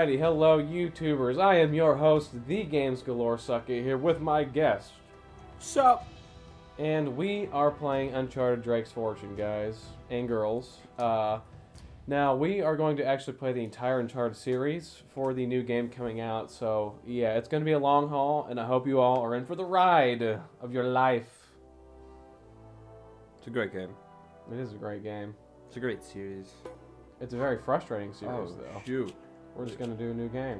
Alrighty, hello YouTubers. I am your host, the Games Galore Sucker, here with my guest. Sup? And we are playing Uncharted Drake's Fortune, guys and girls. Uh, now, we are going to actually play the entire Uncharted series for the new game coming out. So, yeah, it's going to be a long haul, and I hope you all are in for the ride of your life. It's a great game. It is a great game. It's a great series. It's a very frustrating series, oh, though. shoot. We're just going to do a new game.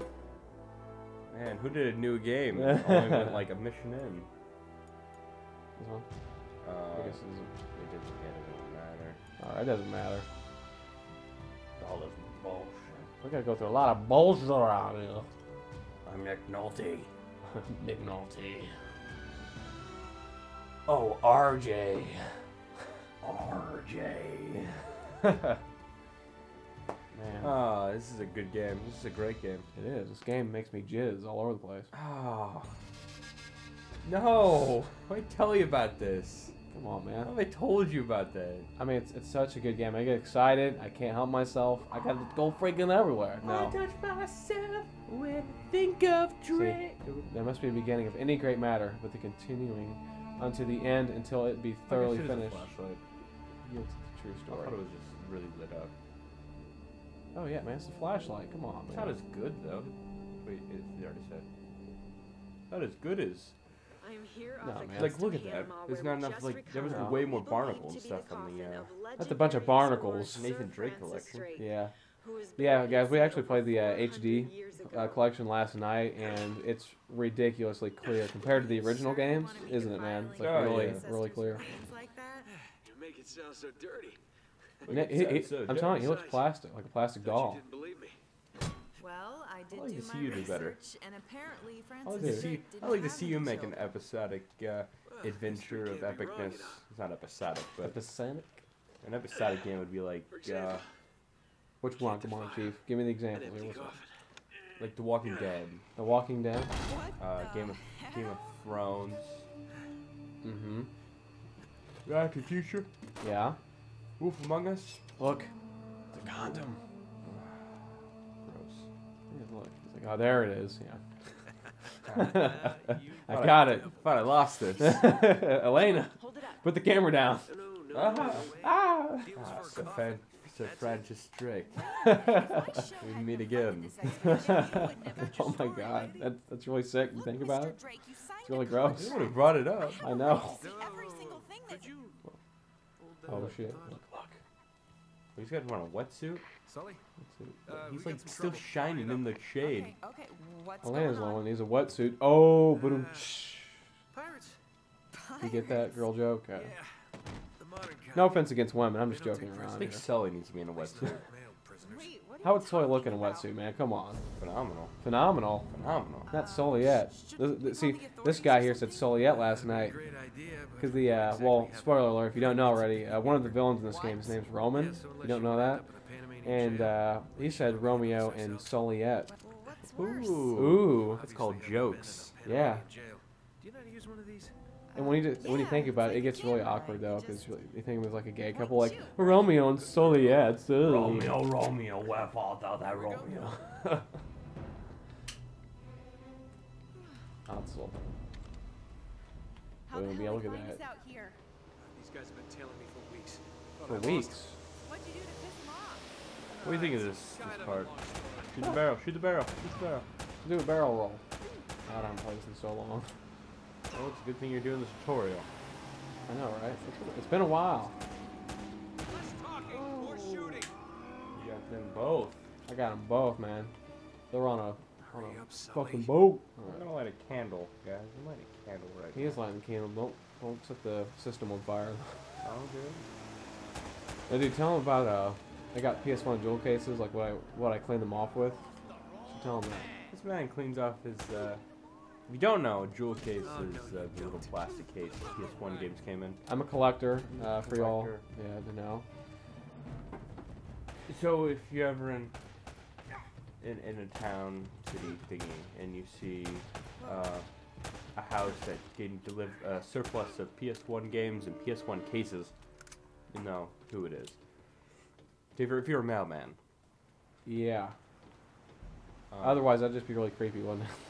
Man, who did a new game? Only went like a mission in. This one? Uh, I guess it isn't. it doesn't, it doesn't matter. Alright, it doesn't matter. All this bullshit. We gotta go through a lot of bullshit around here. I'm Nick Nolte. Nick Nolte. Oh, RJ. RJ. Man, Ah, this is a good game. This is a great game. it is. This game makes me jizz all over the place. Oh. No. Why tell you about this? Come on, How man. have I told you about that? I mean, it's, it's such a good game. I get excited. I can't help myself. I gotta go freaking everywhere. No. touch myself when I think of See, there must be a beginning of any great matter, but the continuing unto the end until it be thoroughly finished. Flashlight. Yield to the true story. I thought it was just really lit up. Oh yeah, man, it's a flashlight. Come on, It's man. not as good though. Wait, it, they already said. Not as good as. I'm here No, off man. Like, look at that. There's not enough. Like, there was recovered way more we believe barnacle and stuff on the. coffin Uh, That's a bunch of barnacles. Nathan Drake collection. Yeah. who was Yeah, guys, we actually played the uh, HD uh, collection last night, and it's ridiculously clear compared to the original games, isn't it, man? It's like Oh, really, yeah. really clear. Like that? You make it sound so dirty. And it- he- he- So I'm telling you, he looks plastic, like a plastic doll. you didn't believe me. Well, I did I'd like do to my see you do better. and apparently I Francis like to see. I didn't like to see you make an episodic uh, Well, adventure of history can't be wrong, epicness. It's not episodic, but Episodic? an episodic game would be like For uh, Which one? Come on, Chief. Give me the example. Here. Like The Walking Dead, The Walking Dead? What uh, the Game of Game of Thrones, Mm-hmm. Back to the Future, Yeah. Wolf Among Us. Look. The condom. Gross. Yeah, look. It's like, oh, there it is. Yeah. I got it. Thought I lost this. Elena, Hold it up. put the camera down. Ah. no way. Ah! Deals Ah, for a Sir, coffin. Sir Francis Drake. We meet again. fun in this expedition. You wouldn't have heard oh my god, lady. that's, that's really sick. You think about it? Drake, you signed It's really gross. You would have brought it up. I know. See every single thing that Could you Oh shit. Up? Look, look. He's got him on a wetsuit. Sully? Let's. Uh, He's like still trouble. shining in the shade. Okay, okay, what's Elena's going on? one. He's a wetsuit. Oh, but Pirates? you get that girl joke? Uh, Yeah. The modern kind. no offense against women. I'm just joking take I think here. Sully needs to be in a At least wetsuit. How would Sully look in a wetsuit, man? Come on. Phenomenal. Phenomenal. Phenomenal. Not Soliet. shouldn't This- See, this guy here said something? Soliet last night. be a great idea, but Because the, uh, exactly well, spoiler alert, if you don't know already, uh, one of the villains in this game, his name's Roman. Yeah, so You don't know that? up in a Panamanian And uh, he said Romeo and Soliet. Well. Ooh. Ooh. That's called obviously haven't been in jokes. Yeah. And when you when you think about it, it like a gets really awkward though, because just you think of it as like a gay couple, like and. Romeo and Soliet. so- Romeo, wherefore thou that There we. Romeo? Hansel. How Boom, the yeah, hell look at that. out here? These guys have been tailing me for weeks. For weeks. What'd you do to piss them off? What do you think of this, this part? a long story. Shoot the barrel, shoot the barrel, shoot the barrel. Do a barrel roll. God, I haven't played this in so long. Well, it's a good thing you're doing this tutorial. I know, right? It's- it's been a while. Less talking, more shooting. You got them both. I got them both, man. They're on a, on Hurry a up, Sully. fucking boat. I'm gonna light a candle, guys. I'm lighting a candle right here. He is lighting a candle. Don't don't set the system on fire. now. Oh, good. Now, dude, tell him about uh, I got PS1 jewel cases, like what I what I cleaned them off with. So tell him that. This man cleans off his, uh... If you don't know, a jewel case Oh, is no, uh, the little plastic case PS1 games came in. I'm a collector, uh, for y'all. Collector. Yeah, to know. So if you're ever in in, in a town city thingy and you see uh, a house that can deliver a surplus of PS1 games and PS1 cases, you know who it is. If you're, if you're a mailman, Yeah. Um, Otherwise, I'd just be really creepy, wouldn't it?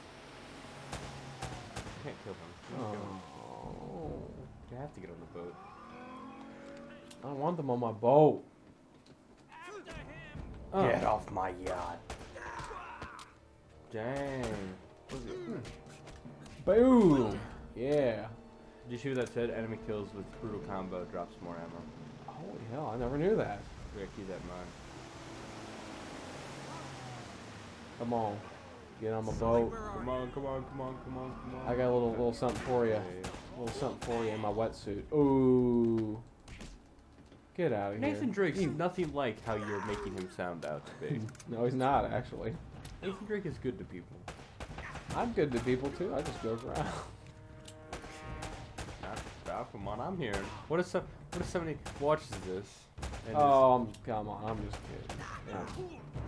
can't kill him. Can't kill him. Oh. You have to get on the boat. I don't want them on my boat. Oh. Get off my yacht. Dang. What is it? Hmm. Boom. Yeah. Did you see what that said? Enemy kills with brutal combo drops more ammo. Holy hell, I never knew that. We gotta keep that in mind. Come on. Get on my boat. Come on, come on, come on, come on, come on. I got a little little something for you. Yeah, yeah, A little something for you in my wetsuit. Ooh. Get out yeah. of here. Nathan Drake's mm. nothing like how you're making him sound out to be. No, he's not, actually. Nathan Drake is good to people. I'm good to people, too. I just joke around. Not come on, I'm here. What if some what if somebody watches this and Oh, um, come on. I'm just kidding. Yeah.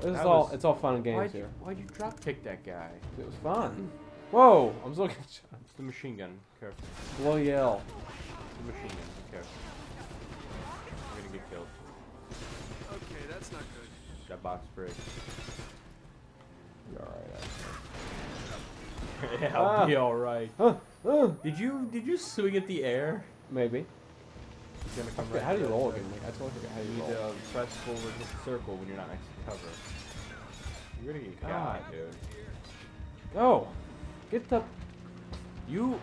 This is all, was- it's all fun and games why'd you, here. why'd you drop kick that guy? It was fun. Whoa! I'm looking getting shot. It's the machine gun. Careful. Blow yell. It's the machine gun. Be careful. You're gonna get killed. Okay, that's not good. That box break. You're alright. yeah, I'll be alright. Huh? Uh, Did you did you swing at the air? maybe. It's gonna come Okay, right how do you roll again? Like, I told you how You you need roll. to press forward with a circle when you're not next to cover. You're gonna get God. got, dude. Oh! Get the. You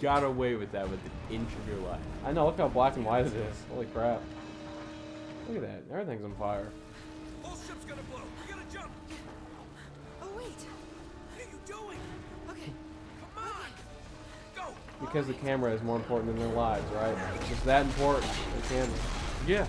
got away with that with an inch of your life. I know, look how black and white it is. Holy crap. Look at that. Everything's on fire. Whole ship's gonna blow. Because the camera is more important than their lives, right? It's just that important. The camera. Yeah.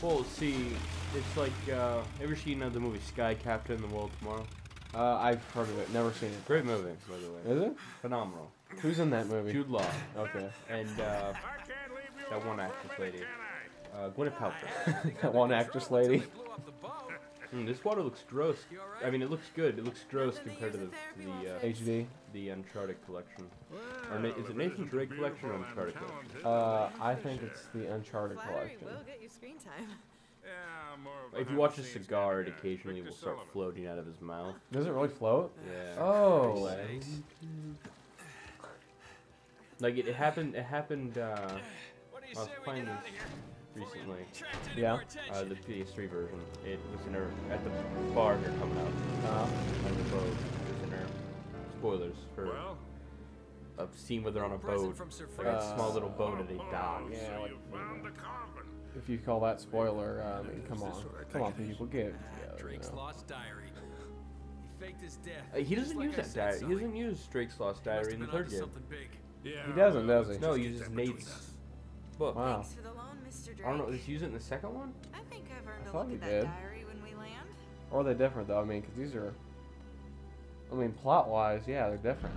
Well, see, it's like, uh, ever seen uh, the movie Sky Captain: The World Tomorrow? Uh, I've heard of it. Never seen it. Great movie, by the way. Is it? Phenomenal. Who's in that movie? Jude Law Okay. and uh, that one actress lady, uh, Gwyneth Paltrow. that one actress lady. Mm, this water looks gross. I mean, it looks good. It looks gross compared to the to the uh, HD. the Uncharted collection. Or Na- is it Nathan Drake collection or Uncharted collection? Uh, I think it's the Uncharted Flattery collection. will get you screen time. If you watch a cigar, it occasionally will start floating out of his mouth. Does it really float? Yeah. Oh. Like it, it happened. It happened. Uh, What do you I was say we playing get this out of here? Recently. Yeah. Uh, the PS3 version. It was in her at the bar here coming out. Uh, On the boat. It was in her. Spoilers for Well, a scene where they're on a boat, from like a small little boat at a dock. oh, Yeah, so like- you found the coffin. if you call that spoiler, uh, I mean, come on. Come on, think it is? people, get it together. you Drake's know. lost diary. He faked his death. Uh, he doesn't like use I that said, diary. He doesn't use Drake's Lost Diary in the third game. Yeah, He doesn't, does he? let's No, just he uses Nate's us. book. Wow. Thanks for the loan, Mr. Drake. I don't know. Does he use it in the second one? I think I've earned I a look at that did. diary when we land. Or are they different though? I mean, because these are. I mean, plot wise, yeah, they're different.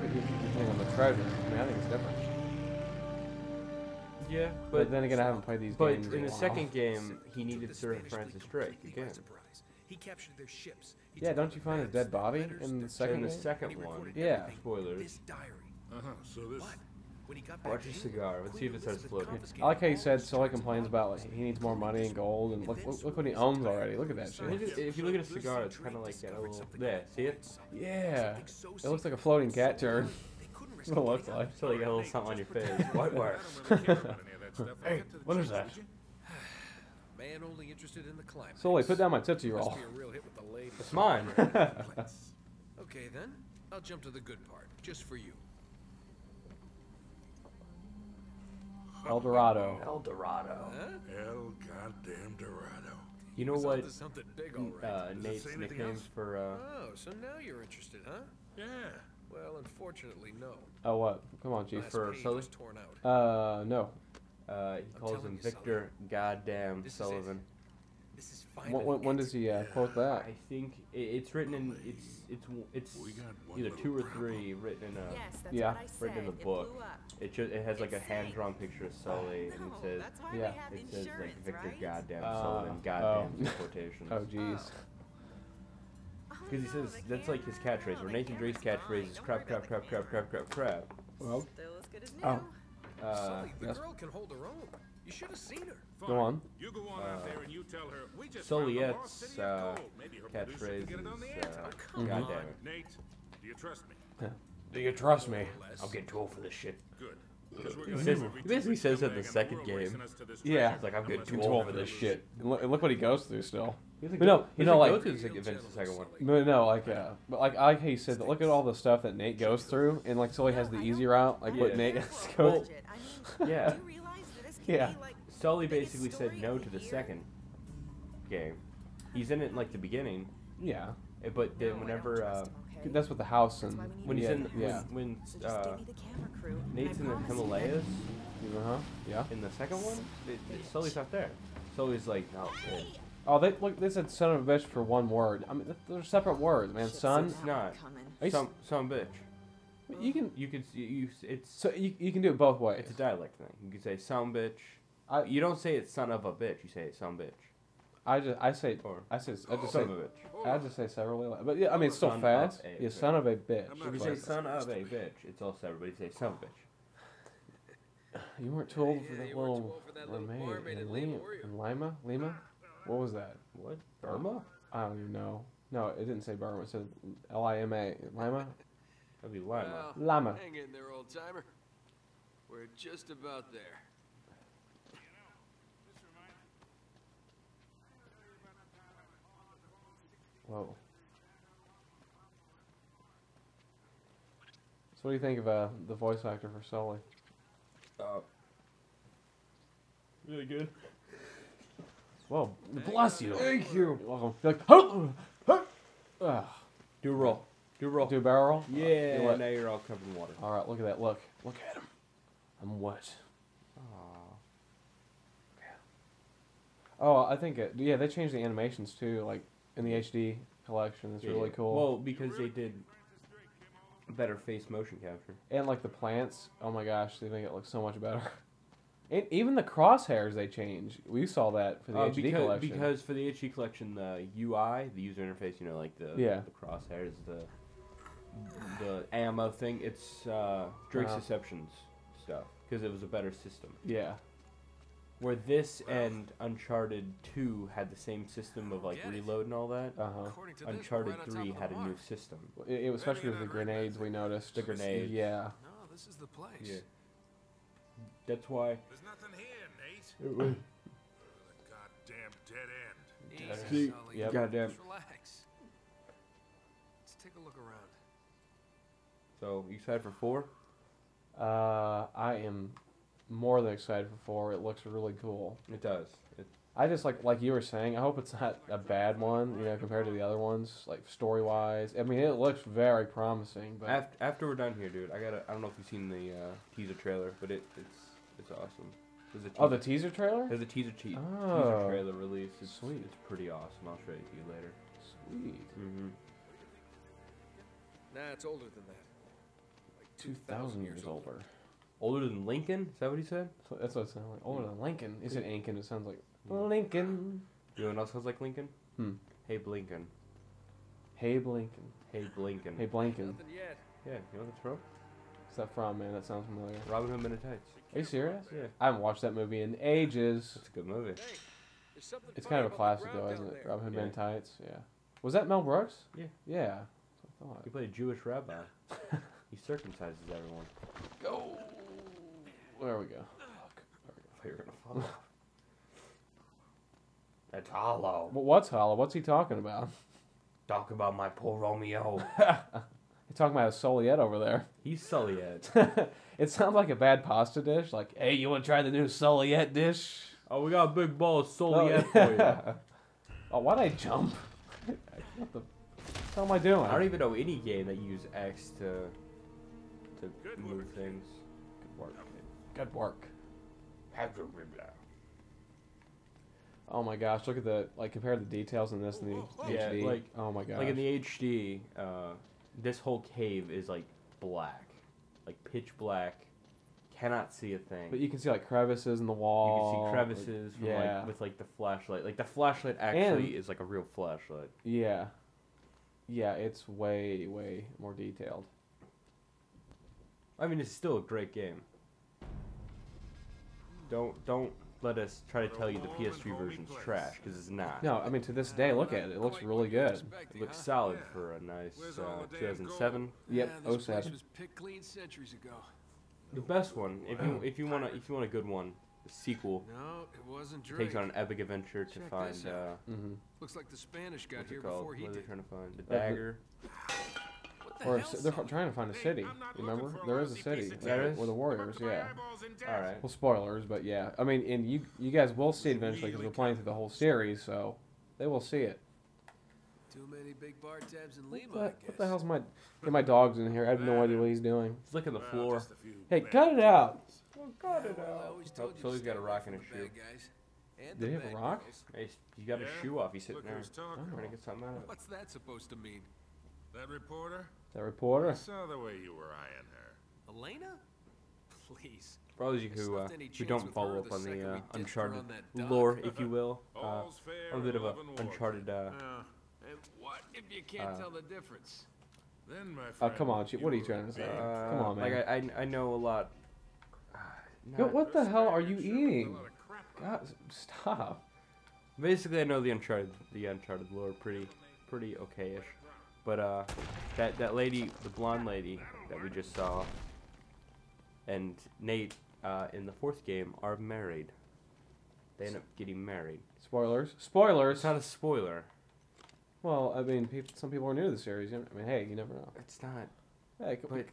But if depending on the treasure, I mean, I think it's different. Yeah, But, then again, I haven't played these But games. But in the while. second game, he needed the Sir Francis Drake again. He captured their ships. He Yeah, don't you find his dead body in the second In the second one, Yeah. spoilers. This diary. Uh-huh, so this... But when he got back Watch to a England, cigar. Let's see if it Queen starts Elizabeth floating. confiscated I like how you all said his Sully complains about like he needs more money and gold and look look, look what he owns already. Look at that shit. at- if you look at a cigar, it's kind of like got a little. There, see it? Yeah, it looks like a floating cat turd. That's what it looks like. So you got a little something on your face. White wire. I don't really care about any of that stuff. I'll Hey, get to the what is that? would you? Man only interested in the climax. Sully, put down my tootsie roll. be a real hit with the ladies. It's mine. Okay then, I'll jump to the good part, just for you. El Dorado. El Dorado. Huh? El goddamn Dorado. You know what? onto something big, all right. Uh, Nate's say anything nicknames for. Uh, Oh, so now you're interested, huh? Yeah. Well, unfortunately, no. Oh what? Come on, Chief. Last for page Sully? torn out. Uh, no. uh, he calls him you, Sully. Victor Goddamn This is it. Sullivan. This is When, finally when, when does he uh, quote that? I think i it's written in. It's it's it's We got one either two or three written in a. Yes, yeah, what I said. written in the book. blew. It ju- it has like a hand drawn picture of Sully, and it says that's yeah, it says like Victor right? Goddamn Uh, Sullivan. oh. Goddamn in quotations. Oh jeez. Oh, Because he says that's like his camera- catchphrase. no, Or Nathan Drake's camera's fine. catchphrase is crap, crap, crap, crap, crap, camera. crap, crap. Well, Still as good as new. Oh. Uh, Sully, the yes. girl can hold her own. You should have seen her. Fine. Go on. You go on out there and you tell her we just Soliette's, found the lost city of uh. Maybe her Catchphrase get it on the air. is, uh, come God on. damn it. Nate, do you trust me? Do you trust me? I'll get too old for this shit. Good. 'Cause we're He says- he basically says that the second game. racing us to this Yeah. It's like I'm getting unless too old old for for this this shit. And Look, look what he goes through still. You think But no, you know, like- go through the second the second one. No, no, like uh, but like I like how you said that. Look at all the stuff that Nate goes through, and like Sully has the easy route, like what Nate Fair has to go. budget. Yeah. Yeah. be like Sully basically said no to the the year? second game. He's in it in like the beginning, Yeah, eh, but then don't whenever uh, him, okay? that's what the house and why we need when he's yeah, in yeah, when, when So uh, give the crew. Nate's in the promise you that- Himalayas uh huh, yeah. in the second one, it, it, Sully's not there. Sully's like, no, kid. Oh, they look. They said "son of a bitch" for one word. I mean, they're separate words, man. Shit's Son, It's not. coming. Are you some some bitch. You can. You could you, you it's So you, you can do it both ways. it's a dialect thing. You can say some bitch. I- you don't say it's son of a bitch. You say it's some bitch I just I say or I say I just say son of a bitch. I just say several. But yeah, I mean it's still Son of fast. a You bitch. son of a bitch. If you say son of a bitch, it's all separate. But you say son of a bitch. You weren't too old for Yeah, that you little old for that little mermaid mermaid in in Lima, Lima. In Lima, Lima. What was that? What? Burma? I don't even know. No, it didn't say Burma. It said L I M A. Lima. That'd be Lima. Well, Llama. Hang in there, old timer. We're just about there. Whoa. So what do you think of uh, the voice actor for Sully? Uh, really good. Whoa, bless you. Thank you. You're welcome. You're like, "Huh, huh." Ugh. Do a roll. Do a roll. Do a barrel roll? Yeah. you what? now you're all covered in water. All right, look at that. Look. Look at him. I'm wet. Oh, I think it. Yeah, they changed the animations too, like in the HD collection. It's Yeah, really yeah. cool. Well, because they did better face motion capture. and like the plants. Oh my gosh, they make it look so much better. And even the crosshairs they change. We saw that for the Uh, HD because, collection. because for the HD collection, the UI, the user interface, you know, like the Yeah. the crosshairs, the the ammo thing, it's uh, Drake's Uh-huh. Deceptions stuff because it was a better system. yeah, Where this and Uncharted 2 had the same system of like reload and all that. uh huh. According this, Uncharted right on top 3 had a new system. It, it was especially with the grenades we noticed. The grenades. Yeah. No, this is the place. Yeah. That's why. There's nothing here, Nate. It was, The goddamn dead end. Easy, See, Sully. yep. Goddamn. So you excited for four? Uh, I am more than excited for four. It looks really cool. It does. It, I just like like you were saying. I hope it's not a bad one, you know, compared to the other ones, like story wise. I mean, it looks very promising, but after, after we're done here, dude, I gotta. I don't know if you've seen the uh, teaser trailer, but it it's it's awesome. There's a teaser, oh, the teaser trailer. there's a teaser, te- Oh. teaser trailer release. It's Sweet. It's pretty awesome. I'll show it to you later. Sweet. Mm-hmm. Nah, it's older than that. Like Two thousand years older. Older than Lincoln? Is that what he said? So that's what it sounds like. Older than Lincoln. Is it Incan? It sounds like Lincoln. You know what else sounds like Lincoln? Hmm. Hey Blinkin. Hey Blinkin. Hey Blinkin. Hey Blinkin. Nothing yet. Yeah, you know what that's from? What's that from, man? That sounds familiar. Robin Hood Men in Tights. Are you serious? Yeah, I haven't watched that movie in ages. It's a good movie. Hey, It's kind of a classic, though, isn't it? Robin Hood Yeah. Men Tights. Yeah. Was that Mel Brooks? Yeah. Yeah. That's what I He played a Jewish rabbi. he circumcises everyone. Go. There we go. Fuck. I thought you were gonna fall off. That's hollow. Well, what's Hollow? What's he talking about? Talk about my poor Romeo. He's talking about a Soliet over there. He's Sullyette. it sounds like a bad pasta dish. Like, hey, you want to try the new Soliet dish? Oh, we got a big bowl of Oh, Sullyette for you. oh, why'd I jump? what the hell am I doing? I don't even know any game that use X to to Good move work. things. Good work. Good work. Yeah, Oh my gosh, look at the like compare the details in this and the Yeah, HD. like- oh my gosh. Like in the HD, uh, this whole cave is like black, like pitch black. Cannot see a thing. but you can see like crevices in the wall. You wall. can see crevices like- from yeah. like with like the flashlight. Like the flashlight actually And- is like a real flashlight. Yeah. Yeah, it's way, way more detailed. I mean, it's still a great game. Don't don't let us try to tell you the PS3 version's trash because it's not. No, I mean to this day, look at it. It looks really good. It looks solid for a nice uh, all the damn 2007. Yep, Yeah, this place 07. was picked clean centuries ago. The best one, if you if you want to if you want a good one, the sequel No, it wasn't Drake. takes on an epic adventure to Check find uh, out. hmm Looks like the Spanish got here before he What are they did. trying to find? The Uh, the- dagger. What the Or hell? they're trying to find a city. I'm Remember, looking for a there is a city piece There there is? with the Warriors. My Yeah. eyeballs in death. All right. Well, spoilers, but yeah. I mean, and you you guys will see it eventually because we're playing through the whole series, so they will see it. Too many big bar tabs in What Lima, the, I what the hell's my? Get my dog's in here. I have no idea what he's doing. He's look at the uh, floor. just Hey, cut it out. Cut it out. I always Oh, told you Sully's to got a rock in his shoe. guys and Did he have a rock? girls. Hey, you got his shoe off. He's sitting Look there who's talking. Oh. trying to get something out of it. What's that supposed to mean? That reporter? That reporter. I saw the way you were eyeing her. Elena? Please. For all of you who, uh, who don't follow up on the uh, we ditched her Uncharted on lore, if you will, uh, fair a bit of a love and war. Uncharted. Uh, Yeah. And what if you can't Uh, tell the difference? Then, my Oh, friend, come on, what are you trying to say? uh, Come on, Like man. I, I, I know a lot. Uh, Yo, what the hell are you sure was a eating? lot of crap. God, stop. Basically, I know the Uncharted, the Uncharted lore pretty, pretty okayish. But uh, that that lady, the blonde lady that we just saw, and Nate uh, in the fourth game are married. They end up getting married. Spoilers. Spoilers. It's not a spoiler. Well, I mean, peop some people are new to the series. you know- I mean, hey, you never know. It's not. Hey, come,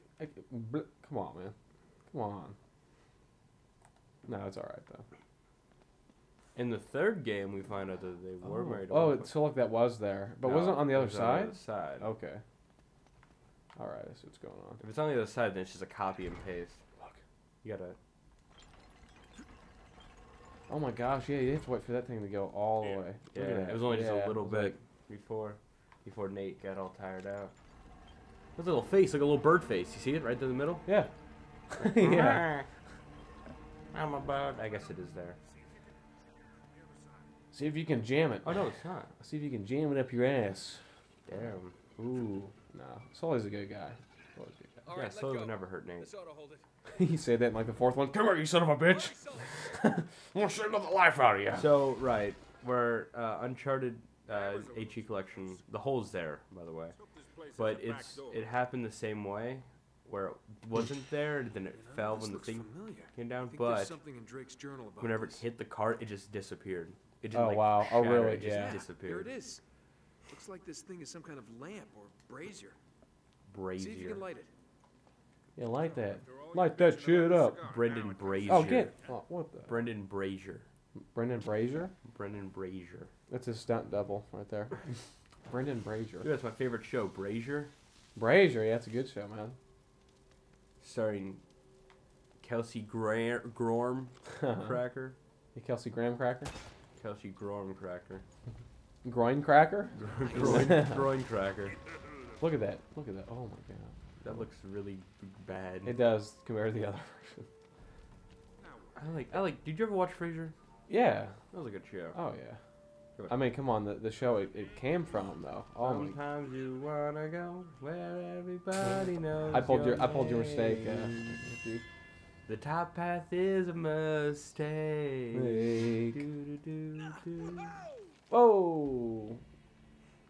But- come on, man. Come on. No, it's all right though. In the third game, we find out that they were oh, married. Oh, oh, one it- point. so look, that was there, but No, wasn't on the it other was side? other side. Okay. All right, I see what's going on. If it's on the other side, then it's just a copy and paste. Look. You gotta. Oh my gosh, yeah, you have to wait for that thing to go all the way. Look Yeah, at that. it was only just a little bit like- before, before Nate got all tired out. There's a little face, like a little bird face. You see it right in the middle? yeah. yeah. I'm a bird. I guess it is there. See if you can jam it. Oh no, it's not. See if you can jam it up your ass. Damn. Ooh, no. Sully's a good guy. Sully's a good All yeah, right, Sully would never hurt Nate. This ought to hold it. guy. he said that in like the fourth one. Come here, you son of a bitch. I'm gonna shit the life out of you. So right, where uh, Uncharted uh, HD collection, the hole's there, by the way, Took this place as but it's it happened the same way, where it wasn't there, and then it fell when the thing familiar. came down, but in Drake's journal about whenever it hit the cart, it just disappeared. It didn't Oh, like wow. Oh, shatter, really? It just Yeah. Here disappeared. it is. Looks like this thing is some kind of lamp or brazier. See if you can light it. Yeah, light that. After Light that mentioned shit up. Brendan Now it comes- Brazier. Oh, get. Oh, what the? Brendan Brazier. Brendan Brazier? Brendan Brazier. That's his stunt double right there. Brendan Brazier. Dude, that's my favorite show, Brazier, Brazier, yeah, it's a good show, man. starring Kelsey Gra- Gorm uh-huh. Cracker. The Kelsey Graham cracker? Kelsey Gorm Cracker. Groin cracker? groin, groin Cracker. Look at that. Look at that. Oh my god. That looks really bad. It does compared to the other version. I like. I like. Did you ever watch Frasier? Yeah. That was a good show. Oh yeah. I mean, come on, the, the show it, it came from though. Oh my. Sometimes you wanna go where everybody knows. I pulled your I pulled your mistake. Uh, name. if you- The top path is a mistake. Mistake. Do-do-do-do. Whoa.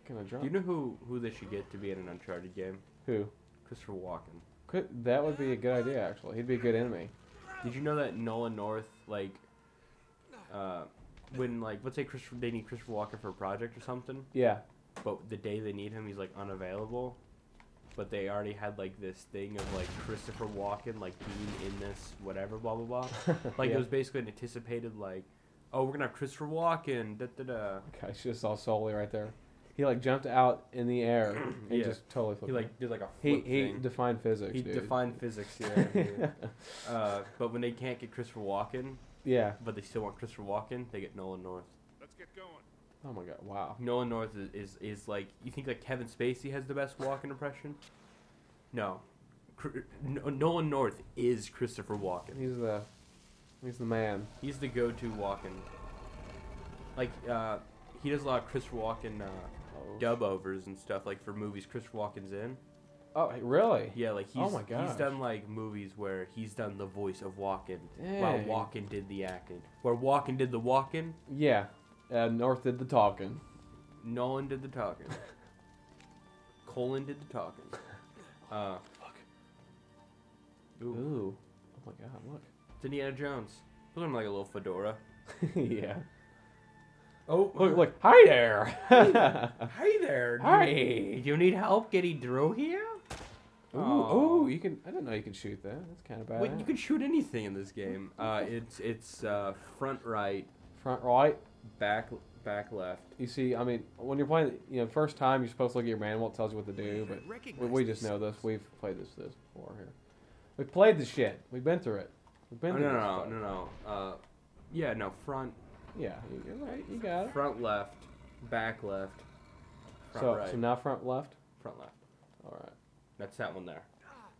Kind of Do you know who who they should get to be in an Uncharted game? Who? Christopher Walken. Could that would be a good idea actually. He'd be a good enemy. Did you know that Nolan North like, uh, when like let's say Christopher they need Christopher Walken for a project or something, Yeah. but the day they need him he's like unavailable. But they already had like this thing of like Christopher Walken like being in this whatever blah blah blah. Like Yeah. it was basically an anticipated like, oh we're gonna have Christopher Walken da da da. Okay, I just saw Sully right there. He like jumped out in the air and Yeah. just totally flipped. He it. like did like a he flip he thing. defined physics. He dude. defined physics, yeah. dude. uh, but when they can't get Christopher Walken, yeah. but they still want Christopher Walken, they get Nolan North. Let's get going. Oh my god! Wow. Nolan North is, is, is like you think like Kevin Spacey has the best Walken impression? No, no Nolan North is Christopher Walken. He's the he's the man. He's the go-to Walken. Like uh, he does a lot of Christopher Walken uh, Oh. dub overs and stuff like for movies Christopher Walken's in. Oh, really? Yeah, like he's Oh my he's done like movies where he's done the voice of Walken while Dang. Walken did the acting. Where Walken did the walking, Yeah. Uh, North did the talking. Nolan did the talking. Colin did the talking. Uh, Ooh. ooh, Oh my god, look. it's Indiana Jones. At him like a little fedora. yeah. Oh, Look, look. Hi there. Hey there. do Hi. You, do you need help getting through here? Ooh, ooh, you can. I didn't know you could shoot that. That's kind of bad. Wait, you can shoot anything in this game. Uh, it's it's uh, front right, Front right. Back back left. You see, I mean, when you're playing, you know, first time you're supposed to look at your manual. It tells you what to do, but we, we just know this. We've played this this before here. We've played the shit. We've been through it. We've Oh, been no, through no, no, stuff. no, no. Uh, yeah, no. Front Yeah, you- you're right. You got it. front left, back left, front So, right, so now front left. front left. All right. That's that one there.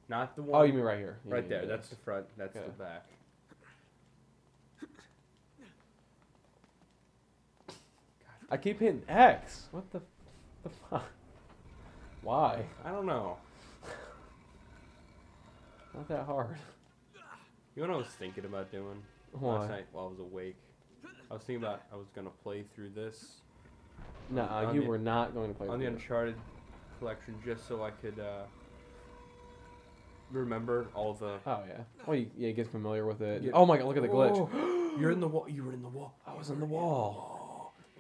Not the one. Oh, you mean right here? Right yeah, there? yeah. That's the front. That's the back. I keep hitting X. What the, the fuck? Why? I don't know. Not that hard. You know what I was thinking about doing Why? last night while I was awake? I was thinking about I was gonna play through this No, on you the- were not going to play on the with it. Uncharted collection just so I could uh, remember all the. Oh yeah. Well, you, yeah, get familiar with it. Yeah. Oh my god, look at the glitch. You're in the wall. You were in the wall. I was in the wall.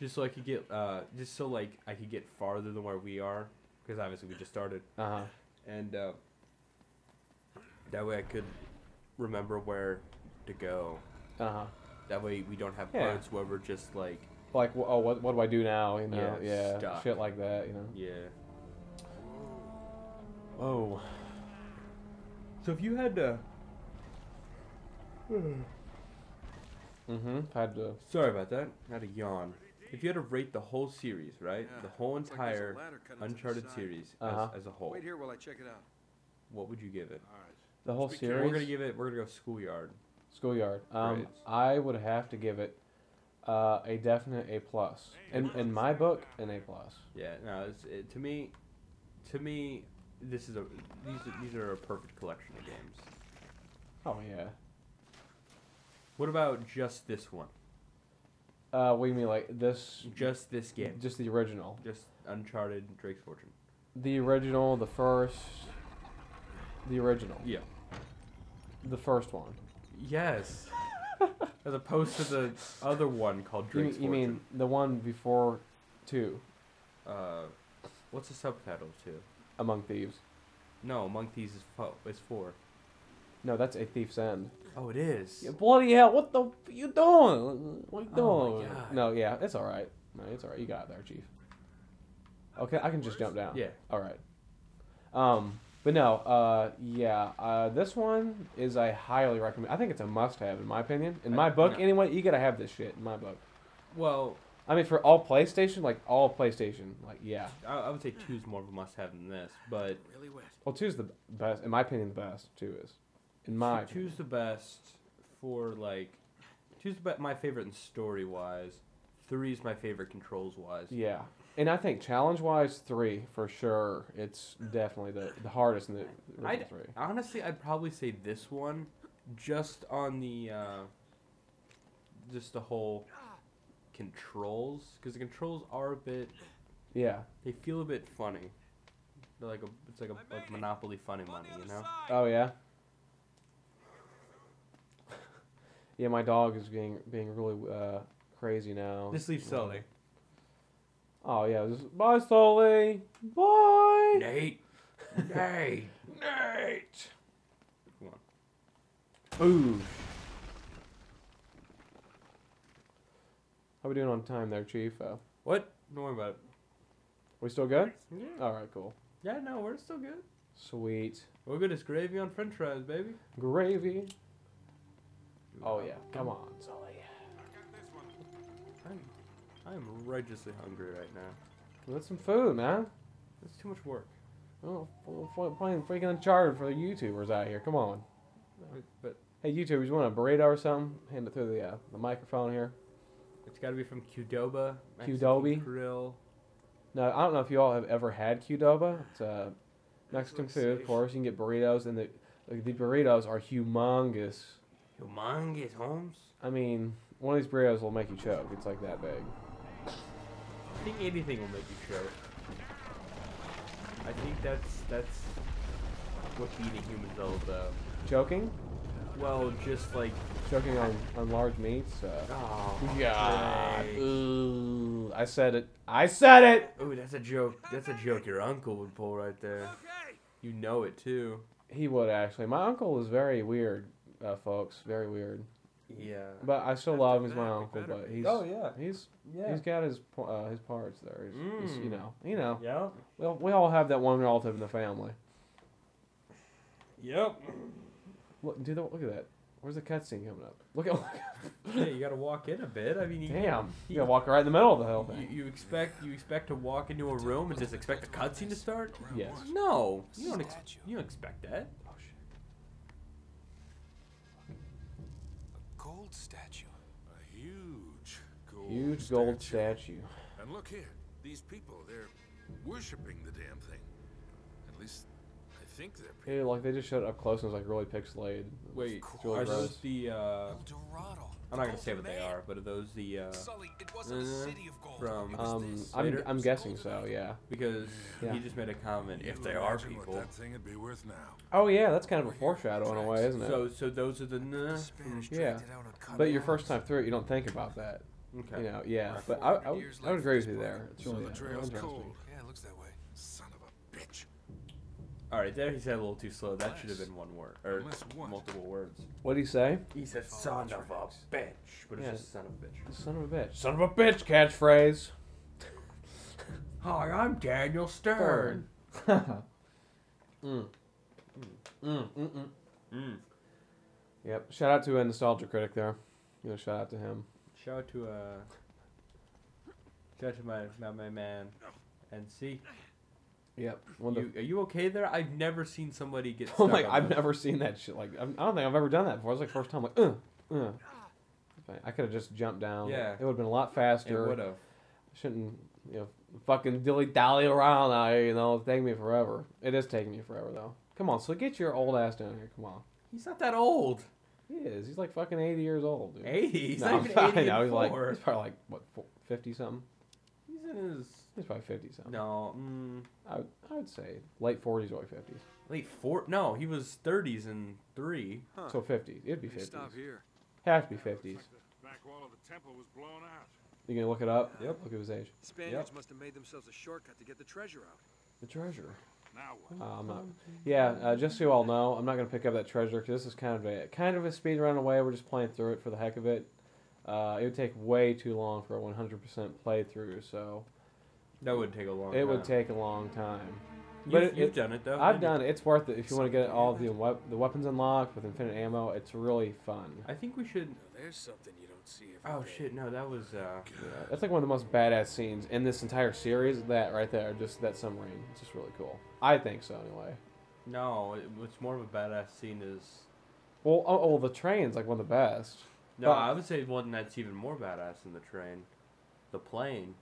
Just so I could get, uh, just so like I could get farther than where we are, because obviously we just started, Uh huh. and uh, that way I could remember where to go. Uh huh. That way we don't have Yeah. parts where we're just like, Like, wh- oh, what, what do I do now? You know, Yeah, yeah, stuck. shit like that. You know. yeah. Oh. So if you had to, Mm-hmm. Had to. sorry about that, I had a yawn. If you had to rate the whole series, right, Yeah, the whole looks like entire ladder cut into the Uncharted series Uh-huh. as, as a whole, Wait here while I check it out. what would you give it? All right. The whole Let's series. careful. We're gonna give it. We're gonna go schoolyard. Schoolyard. Um, Grades. I would have to give it uh, a definite A plus. In in my book, an A plus. Yeah, no, it's, it, to me, to me, this is a these are, these are a perfect collection of games. Oh yeah. What about just this one? Uh, what do you mean like this? Just this game, Just the original. just Uncharted Drake's Fortune. The original, the first. The original. Yeah. The first one. Yes. As opposed to the other one called You, Drake's you mean the one before two, Uh, what's the subtitle to? Among Thieves? No, Among Thieves is fo- is four. No, that's A Thief's End. Oh, it is. Yeah, bloody hell! What the f- you doing? What you doing? Oh my God. No, yeah, it's all right. No, it's all right. You got it there, Chief. Okay, I can just jump down. Yeah. All right. Um, but no, uh, yeah, uh, this one is I highly recommend. I think it's a must-have in my opinion. In my I- book, no. anyway, you gotta have this shit in my book. Well, I mean, for all PlayStation, like all PlayStation, like yeah. I, I would say two's more of a must-have than this, but Really wet. Well, two's the best, in my opinion. The best two is, in my opinion. two's the best for like two's the be- my favorite in story wise. Three's my favorite controls wise. Yeah, and I think challenge-wise, three for sure. It's definitely the the hardest in the I'd, three. honestly, I'd probably say this one, just on the, uh, just the whole controls, because the controls are a bit, Yeah. they feel a bit funny. They're like a, it's like a like Monopoly funny money, you know. Oh yeah. Yeah, my dog is being being really uh, crazy now. Just leave Sully. Oh yeah, just, bye Sully. Bye. Nate, Nate. Nate. Come on. Ooh. How we doing on time there, Chief? Uh, What? Don't worry about it. we still good? Yeah. All right, cool. Yeah, no, we're still good. Sweet. We're good as gravy on French fries, baby. Gravy. Oh yeah, come on, Sully. I'm, I'm righteously hungry right now. Let's some food, man. It's too much work. Oh, f- f- playing freaking Uncharted for the YouTubers out here. Come on. But, but Hey, YouTubers, you want a burrito or something? Hand it through the uh, the microphone here. it's got to be from Qdoba. Mexican Qdoba? Grill. No, I don't know if you all have ever had Qdoba. It's uh, Mexican looks food, of course. You can get burritos, and the like, the burritos are humongous. Humongous, Holmes. I mean, one of these burritos will make you choke. It's like that big. I think anything will make you choke. I think that's that's what eating humans all about. Choking, Well, just like choking on on large meats. Uh, oh God. Ooh, I said it. I said it. Ooh, that's a joke. That's a joke your uncle would pull right there. Okay. You know it too. He would actually. My uncle is very weird, uh, folks. Very weird. Yeah. But I still After love him as my uncle. better But he's Oh yeah. he's Yeah. he's got his uh, his parts there. He's, he's, you Mm. know, you know. Yep. Well, we all have that one relative in the family. Yep. Look, do the, look at that. Where's the cutscene coming up? Look at. yeah, you gotta walk in a bit. I mean, you, Damn. he- You gotta walk right in the middle of the whole You, thing. you expect you expect to walk into a room and just expect a cutscene to start? Yes. No, you don't. Ex- you don't expect that. Oh shit. Gold statue. A huge gold Huge gold statue. statue. And look here, these people, they're worshipping the damn thing. At least, I think they're people. Yeah, like they just showed it up close and it was like really pixelated. Wait, It's really are gross. those the? uh El Dorado. I'm not gonna say what they are, but are those the? uh Sully, it wasn't a uh, city of gold. from- it was Um. I'm, I'm guessing so. Yeah. Because Yeah. he just made a comment. If they are imagine people. That thing would be worth now. Oh yeah, that's kind of a foreshadow in a way, isn't it? So so those are the. Nah, Spanish yeah. dragged it out but your first time through it, you don't think about that. okay. You know, yeah. But I, I, would, Years I would agree with you there. It's So really the yeah, trail's interesting. cold. Yeah, it looks that way. Son of a bitch. All right, there he said a little too slow. That should have been one word or Unless multiple words. What'd he say? He said son of a bitch, but it's Yeah. just son of a bitch. Son of a bitch. Son of a bitch catchphrase. Hi, I'm Daniel Stern. mm. Mm. Mm, mm, mm. Mm. Yep. Shout out to a nostalgia critic there. You know, shout out to him. Shout out to uh, shout out to my my, my man, and see. Yep. Of You, are you okay there? I've never seen somebody get. oh my! I've never seen that shit. Like I'm- I don't think I've ever done that before. It was like first time. Like, uh, uh. I could have just jumped down. Yeah. It would have been a lot faster. It would have. I shouldn't you know fucking dilly dally around out here. You know, it's taking me forever. It is taking me forever though. Come on, so get your old ass down here. Come on. He's not that old. He is. He's like fucking eighty years old, dude. Eighty. He's No, not even eighty. I know. He's like he's probably like what fifty something. He's in his He's probably fifty something. no mm, I would, I would say late forties, early fifties. late four. No, he was thirties and three. Huh. So fifties. It'd be They fifties. stop here. Have to be fifties. Looks like the back wall of the temple was blown out. You gonna look it up? Yep. Look at his age. Spaniards must have made themselves a shortcut to get the treasure out. The treasure. Now what? Uh, I'm not. Yeah. Uh, just so you all know, I'm not gonna pick up that treasure because this is kind of a kind of a speed run away. We're just playing through it for the heck of it. Uh, it would take way too long for a 100% playthrough, so That would take a long. Time. It would take a long time. You've, but it- you've it- done it though. I've done it. It's worth it if you want to get all the wep- the weapons unlocked with infinite ammo. It's really fun. I think we should. Now, there's something you don't see every Oh day. shit! No, that was. uh Yeah, that's like one of the most badass scenes in this entire series. That right there, just that submarine. It's just really cool. I think so, anyway. No, it, what's more of a badass scene is. Well, oh, oh, the train's like one of the best. No, But- I would say one that's even more badass than the train, the plane.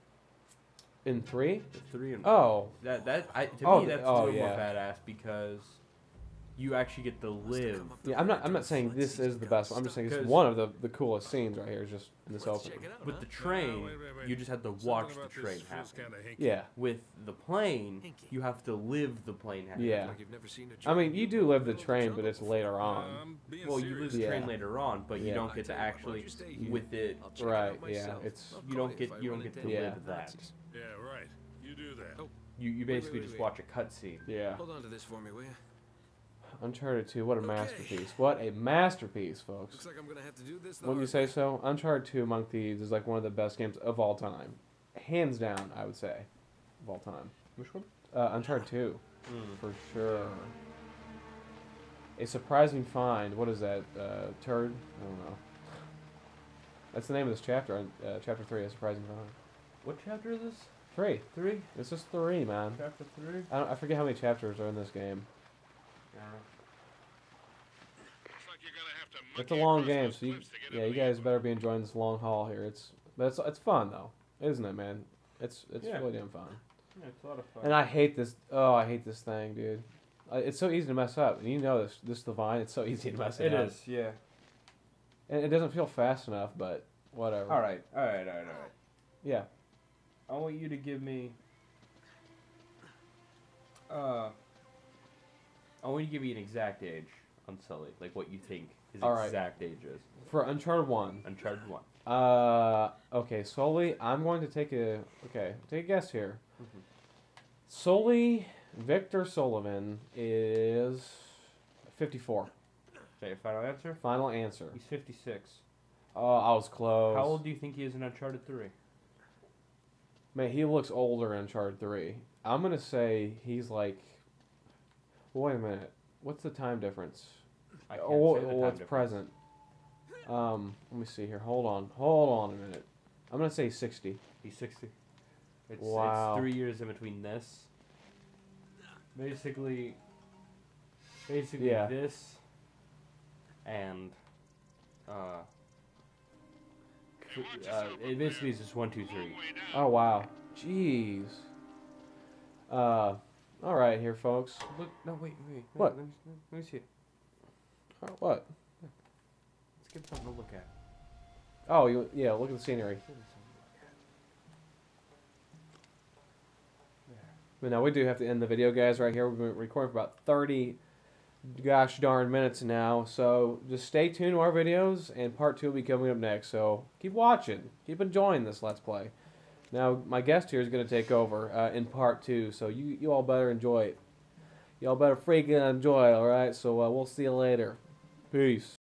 In three? Three and Oh, that that I, to Oh, me the- that's oh, a little more badass because you actually get to live. yeah. I'm not. I'm not saying this is the best one. I'm just saying it's one of the the coolest scenes right here. Is just in this Let's opening. out, With the train, wait, wait, wait. you just have to watch the train happen. Yeah. With the plane, you have to live the plane happen. Yeah. Like you've never seen a I mean, you do live the train, but it's later on. I'm Well, you live serious. the train later on, but you Yeah. don't get to tell you what, why don't actually you stay here? with it. I'll check it Right, yeah, it's- You don't get you don't get to into Yeah. live that. Nazis. Yeah, right. You do that. Oh. You you Wait, basically wait, just wait. watch a cutscene. Yeah. Hold on to this for me, will you? Uncharted 2, what a Okay. masterpiece. What a masterpiece, folks. Looks like I'm gonna have to do this. the Wouldn't you say so? Uncharted 2 Among Thieves is like one of the best games of all time. Hands down, I would say. Of all time. Which one? Uh, Uncharted 2, Mm. for sure. A surprising find. What is that? Uh, turd? I don't know. That's the name of this chapter. Uh, chapter 3, A Surprising Find. What chapter is this? 3. Three. This is 3, man. Chapter three. I, don't, I forget how many chapters are in this game. Looks like you're gonna have to It's a long game, so you, cliffs to get yeah, you guys better be enjoying this long haul here. It's but it's it's fun though, isn't it, man? It's it's Yeah. really damn fun. Yeah, it's a lot of fun. And I hate this. Oh, I hate this thing, dude. It's so easy to mess up, and you know this. This divine, it's so easy to mess it, It up. is, yeah. And it doesn't feel fast enough, but whatever. All right, all right, all right, all right. Yeah. I want you to give me. Uh. I want you to give me an exact age on Sully, like what you think his All right. exact age is. For Uncharted One. Uncharted One. Uh, okay. Sully. I'm going to take a okay. Take a guess here. Mhm. Sully, Victor Sullivan is 54. Okay, your final answer. Final answer. He's fifty-six. Oh, I was close. How old do you think he is in Uncharted Three? Man, he looks older in Uncharted 3. I'm gonna say he's like. Wait a minute. What's the time difference? I can't oh, say the it's difference. present. Um, let me see here. Hold on. Hold on a minute. I'm gonna say 60. He's sixty. It's, Wow. it's three years in between this. Basically. Basically Yeah. this. And. Uh. Uh, it basically is just one, two, three. Oh wow. Jeez. Uh, all right here, folks. Look, no, wait, wait. What? Let me, let me see it. What? Let's give something to look at. Oh, you, yeah. Look at the scenery. Give us something to look at. There. But now we do have to end the video, guys. Right here, we've been recording for about 30, gosh darn minutes now. So just stay tuned to our videos, and part two will be coming up next. So keep watching, keep enjoying this Let's Play. Now my guest here is going to take over uh, in part two, so you you all better enjoy it. Y'all better freaking enjoy. It, All right. So uh, we'll see you later. Peace.